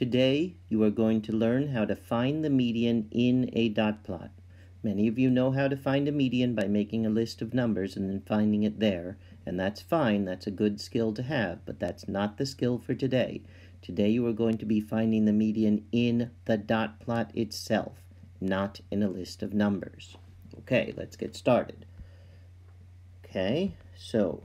Today, you are going to learn how to find the median in a dot plot. Many of you know how to find a median by making a list of numbers and then finding it there, and that's fine, that's a good skill to have, but that's not the skill for today. Today you are going to be finding the median in the dot plot itself, not in a list of numbers. Okay, let's get started. Okay, so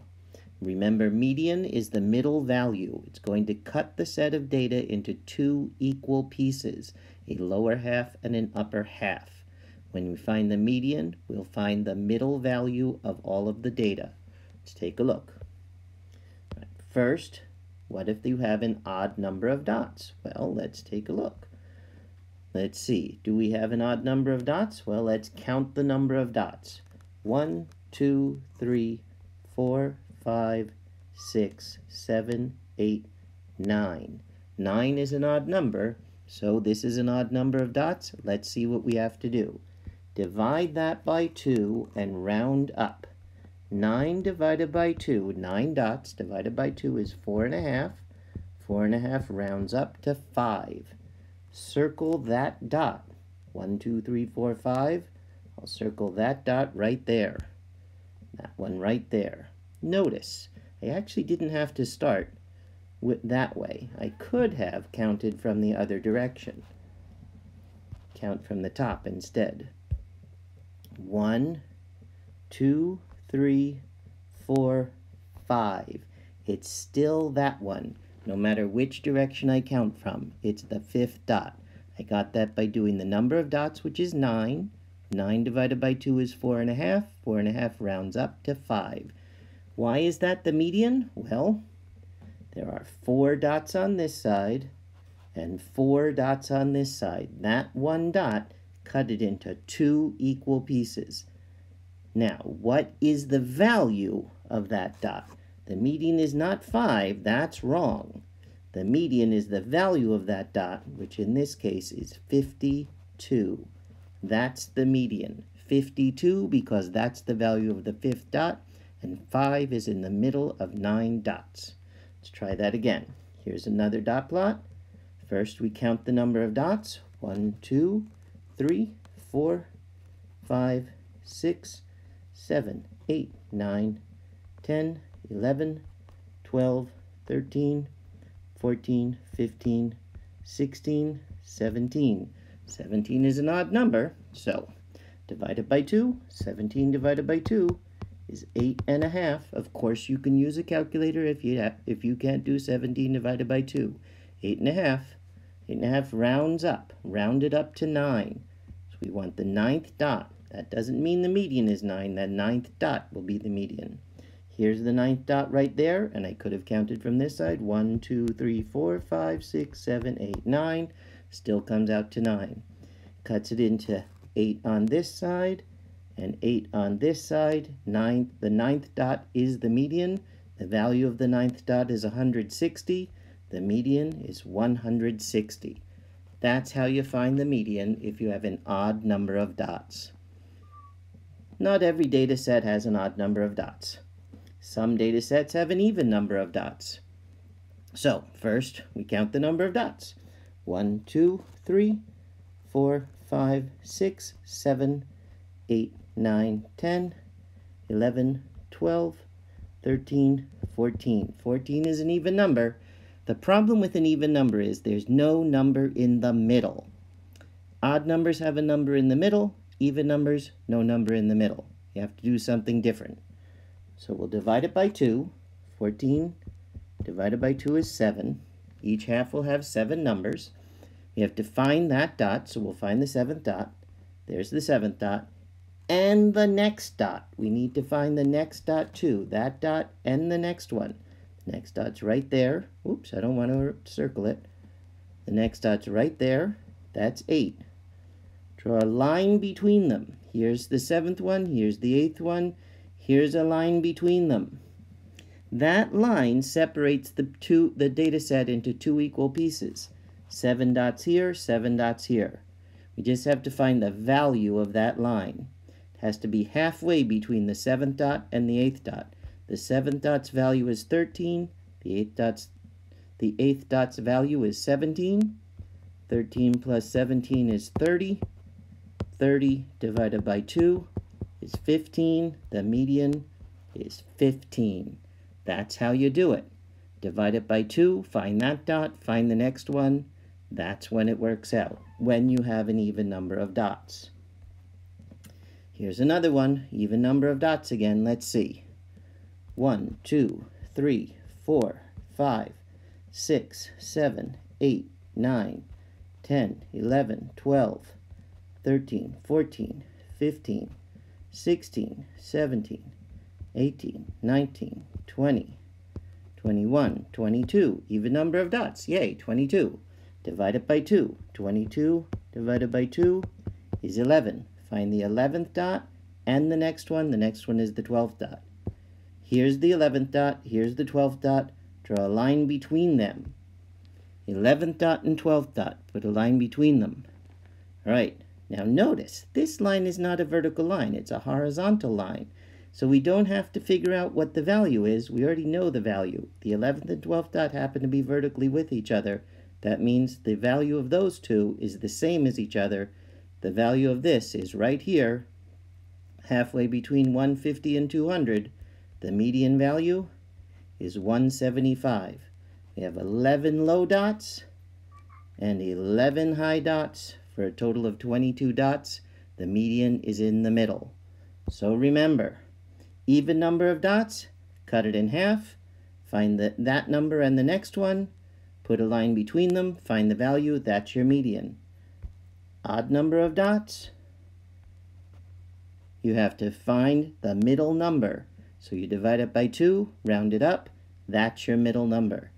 remember median is the middle value. It's going to cut the set of data into two equal pieces, a lower half and an upper half. When we find the median, we'll find the middle value of all of the data. Let's take a look. First, what if you have an odd number of dots? Well, let's take a look. Let's see, do we have an odd number of dots? Well, let's count the number of dots. One, two, three, four, five, six, seven, eight, nine. Nine is an odd number, so this is an odd number of dots. Let's see what we have to do. Divide that by 2 and round up. 9 divided by 2, 9 dots divided by 2 is 4.5. 4.5 rounds up to 5. Circle that dot. 1, 2, 3, 4, 5. I'll circle that dot right there. That one right there. Notice, I actually didn't have to start with that way. I could have counted from the other direction. Count from the top instead. One, two, three, four, five. It's still that one, no matter which direction I count from. It's the fifth dot. I got that by doing the number of dots, which is 9. 9 divided by 2 is 4 and a half. 4 and a half rounds up to 5. Why is that the median? Well, there are 4 dots on this side and 4 dots on this side. That one dot cut it into two equal pieces. Now, what is the value of that dot? The median is not 5, that's wrong. The median is the value of that dot, which in this case is 52. That's the median. 52 because that's the value of the fifth dot, and 5 is in the middle of 9 dots. Let's try that again. Here's another dot plot. First we count the number of dots. 1, 2, 3, 4, 5, 6, 7, 8, 9, 10, 11, 12, 13, 14, 15, 16, 17. 17 is an odd number, so divided by 2, 17 divided by 2 is 8 and a half. Of course, you can use a calculator if you, if you can't do 17 divided by 2. 8 and a half. 8 and a half rounds up, rounded up to 9. So we want the ninth dot. That doesn't mean the median is 9. That ninth dot will be the median. Here's the ninth dot right there, and I could have counted from this side. 1, 2, 3, 4, 5, 6, 7, 8, 9. Still comes out to 9. Cuts it into 8 on this side and 8 on this side. Ninth, the ninth dot is the median. The value of the ninth dot is 160. The median is 160. That's how you find the median if you have an odd number of dots. Not every data set has an odd number of dots. Some data sets have an even number of dots. So, first, we count the number of dots. 1, 2, 3, 4, 5, 6, 7, 8, 9, 10, 11, 12, 13, 14. 14 is an even number. The problem with an even number is there's no number in the middle. Odd numbers have a number in the middle, even numbers, no number in the middle. You have to do something different. So we'll divide it by 2. 14 divided by 2 is 7. Each half will have 7 numbers. We have to find that dot, so we'll find the 7th dot. There's the 7th dot. And the next dot. We need to find the next dot too. That dot and the next one. The next dot's right there. Oops, I don't want to circle it. The next dot's right there. That's 8. Draw a line between them. Here's the seventh one, here's the eighth one, here's a line between them. That line separates the two the data set into two equal pieces. Seven dots here, seven dots here. We just have to find the value of that line. Has to be halfway between the seventh dot and the eighth dot. The seventh dot's value is 13, the eighth dot's the eighth dot's value is 17. 13 plus 17 is 30. 30 divided by 2 is 15. The median is 15. That's how you do it. Divide it by 2, find that dot, find the next one. That's when it works out, when you have an even number of dots. Here's another one, even number of dots again. Let's see. 1, 2, 3, 4, 5, 6, 7, 8, 9, 10, 11, 12, 13, 14, 15, 16, 17, 18, 19, 20, 21, 22, even number of dots, yay, 22. Divide it by 2, 22 divided by 2 is 11. Find the 11th dot and the next one, the next one is the 12th dot. Here's the 11th dot, here's the 12th dot, draw a line between them. 11th dot and 12th dot, put a line between them. All right, now notice, this line is not a vertical line, it's a horizontal line. So we don't have to figure out what the value is. We already know the value. The 11th and 12th dot happen to be vertically with each other. That means the value of those two is the same as each other. The value of this is right here, halfway between 150 and 200. The median value is 175. We have 11 low dots and 11 high dots for a total of 22 dots. The median is in the middle. So remember, even number of dots, cut it in half, find the, that number and the next one, put a line between them, find the value, that's your median. Odd number of dots, you have to find the middle number. So you divide it by 2, round it up, that's your middle number.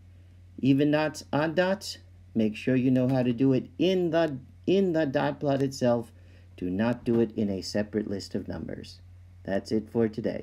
Even dots, odd dots, make sure you know how to do it in the, in the dot plot itself. Do not do it in a separate list of numbers. That's it for today.